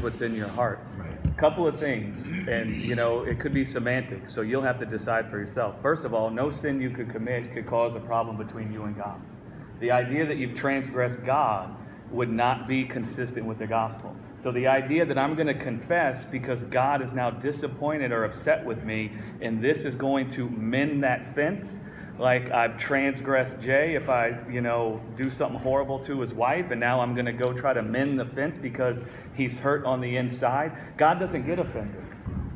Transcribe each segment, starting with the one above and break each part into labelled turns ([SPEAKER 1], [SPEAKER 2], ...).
[SPEAKER 1] what's in your heart. A couple of things, and you know, it could be semantic, so you'll have to decide for yourself. First of all, no sin you could commit could cause a problem between you and God. The idea that you've transgressed God would not be consistent with the gospel. So the idea that I'm going to confess because God is now disappointed or upset with me, and this is going to mend that fence, like I've transgressed Jay if I, you know, do something horrible to his wife, and now I'm going to go try to mend the fence because he's hurt on the inside. God doesn't get offended.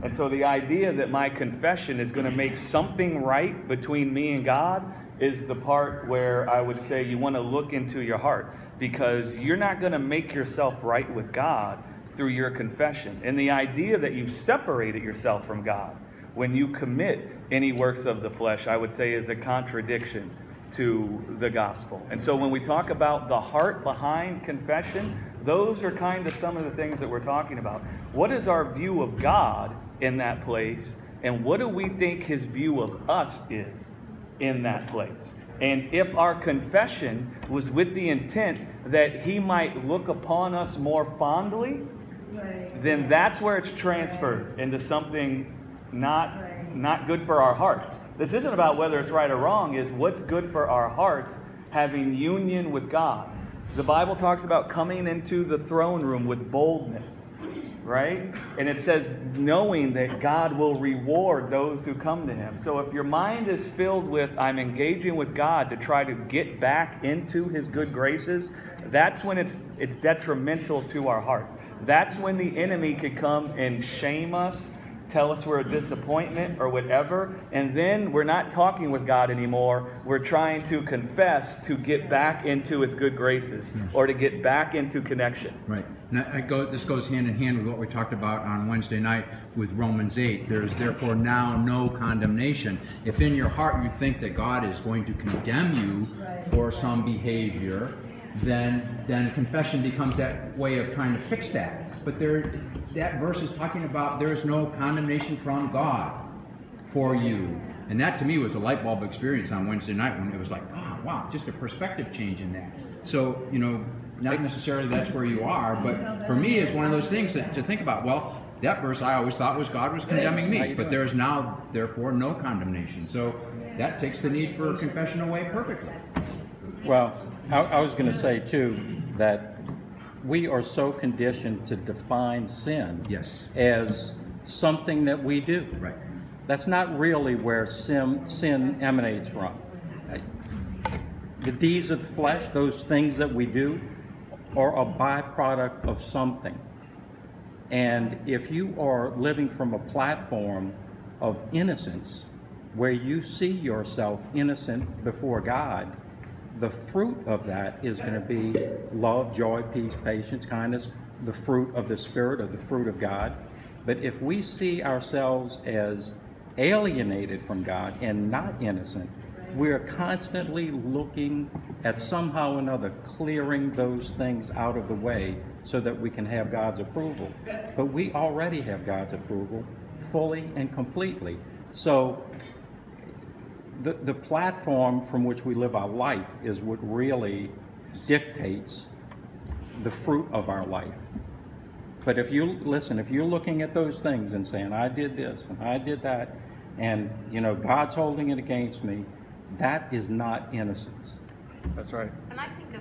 [SPEAKER 1] And so the idea that my confession is going to make something right between me and God is the part where I would say you want to look into your heart because you're not going to make yourself right with God through your confession. And the idea that you've separated yourself from God when you commit any works of the flesh, I would say, is a contradiction to the gospel. And so when we talk about the heart behind confession, those are kind of some of the things that we're talking about. What is our view of God in that place? And what do we think his view of us is in that place? And if our confession was with the intent that he might look upon us more fondly, then that's where it's transferred into something not not good for our hearts. This isn't about whether it's right or wrong, is what's good for our hearts having union with God. The Bible talks about coming into the throne room with boldness, right? And it says knowing that God will reward those who come to him. So if your mind is filled with I'm engaging with God to try to get back into his good graces, that's when it's it's detrimental to our hearts. That's when the enemy could come and shame us tell us we're a disappointment or whatever, and then we're not talking with God anymore. We're trying to confess to get back into His good graces or to get back into connection.
[SPEAKER 2] Right. Now, I go, this goes hand in hand with what we talked about on Wednesday night with Romans 8. There is therefore now no condemnation. If in your heart you think that God is going to condemn you for some behavior, then then confession becomes that way of trying to fix that. But there that verse is talking about there is no condemnation from God for you. And that to me was a light bulb experience on Wednesday night when it was like, oh, wow, just a perspective change in that. So, you know, not necessarily that's where you are, but for me, it's one of those things that, to think about. Well, that verse I always thought was God was condemning me, but there is now, therefore, no condemnation. So that takes the need for confession away perfectly.
[SPEAKER 3] Well, I, I was going to say, too, that we are so conditioned to define sin
[SPEAKER 2] yes.
[SPEAKER 3] as something that we do.
[SPEAKER 2] Right.
[SPEAKER 3] That's not really where sin, sin emanates from. The deeds of the flesh, those things that we do, are a byproduct of something. And if you are living from a platform of innocence, where you see yourself innocent before God, the fruit of that is going to be love, joy, peace, patience, kindness, the fruit of the Spirit, of the fruit of God. But if we see ourselves as alienated from God and not innocent, we are constantly looking at somehow or another clearing those things out of the way so that we can have God's approval. But we already have God's approval fully and completely. So the, the platform from which we live our life is what really dictates the fruit of our life. But if you listen, if you're looking at those things and saying, I did this and I did that, and you know, God's holding it against me, that is not innocence.
[SPEAKER 1] That's right.
[SPEAKER 4] And I think